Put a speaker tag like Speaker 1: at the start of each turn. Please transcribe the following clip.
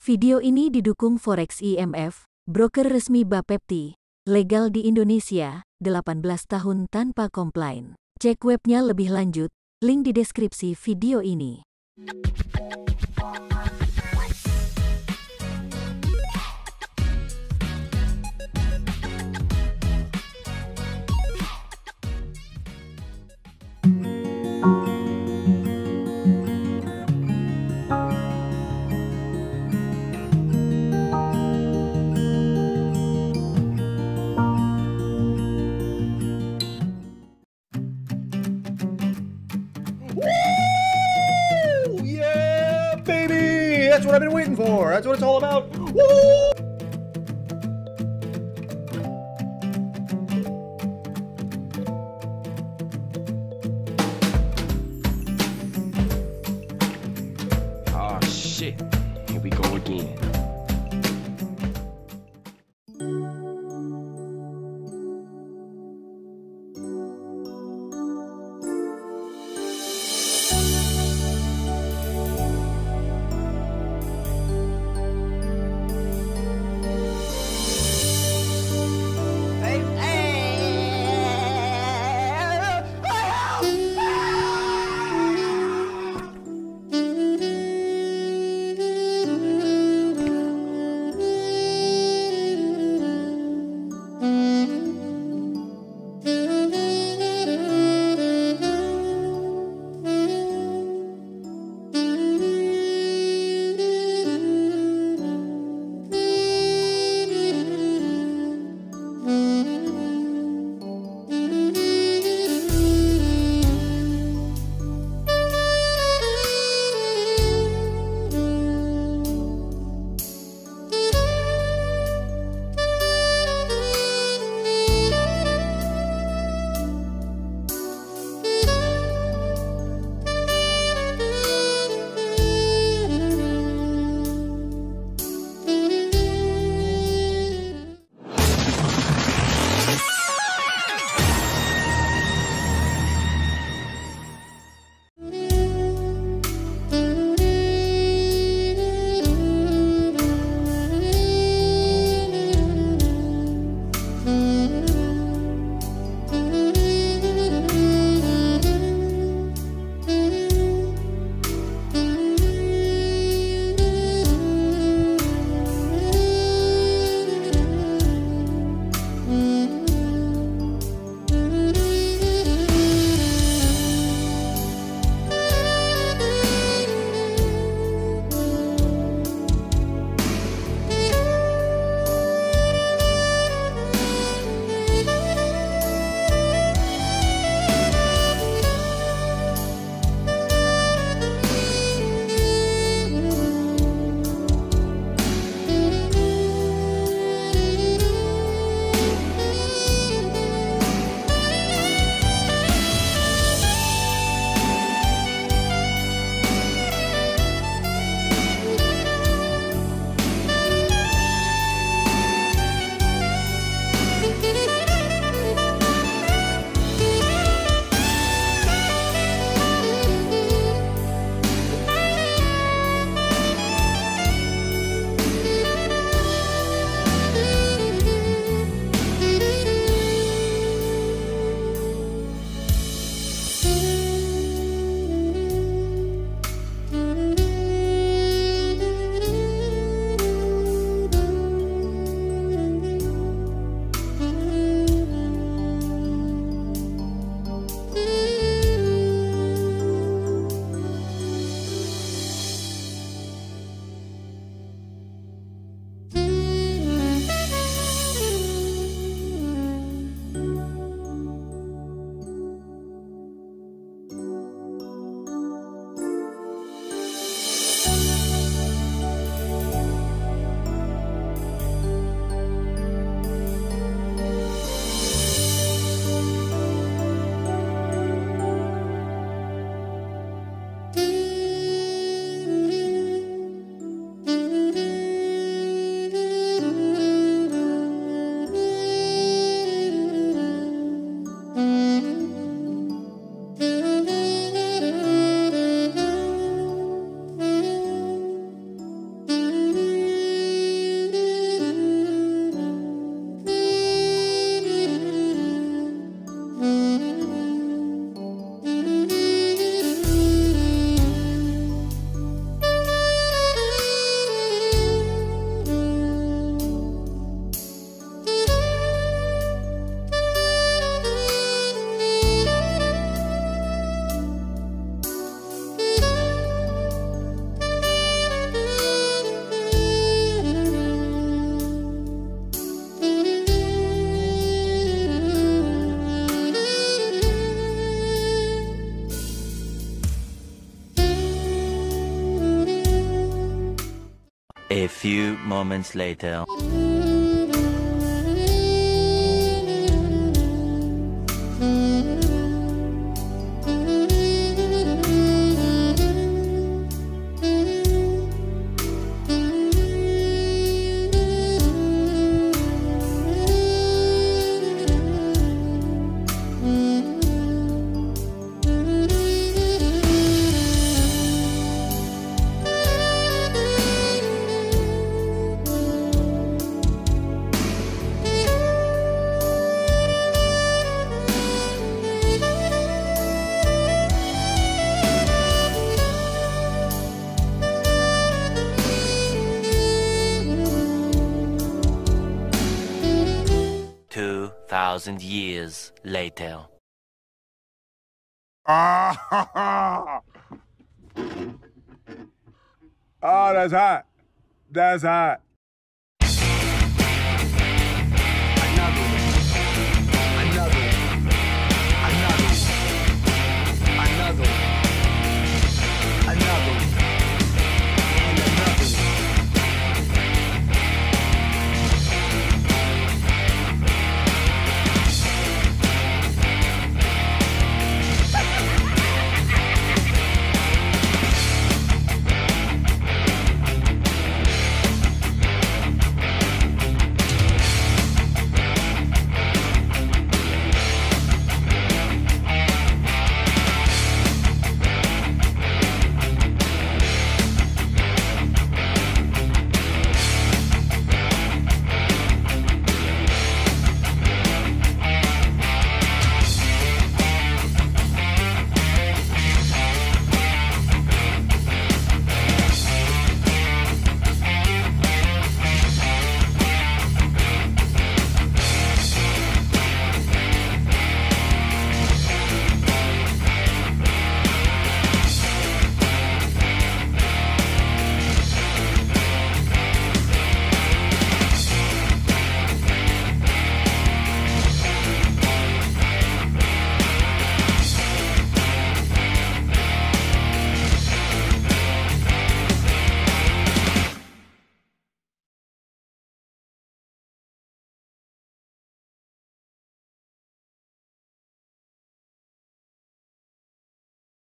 Speaker 1: Video ini didukung Forex IMF, broker resmi Bapepti, legal di Indonesia, 18 tahun tanpa komplain. Cek webnya lebih lanjut, link di deskripsi video ini.
Speaker 2: For. That's what it's all about. Woo!
Speaker 3: Few moments later. Two thousand years later.
Speaker 4: Ah, oh, that's hot. That's hot.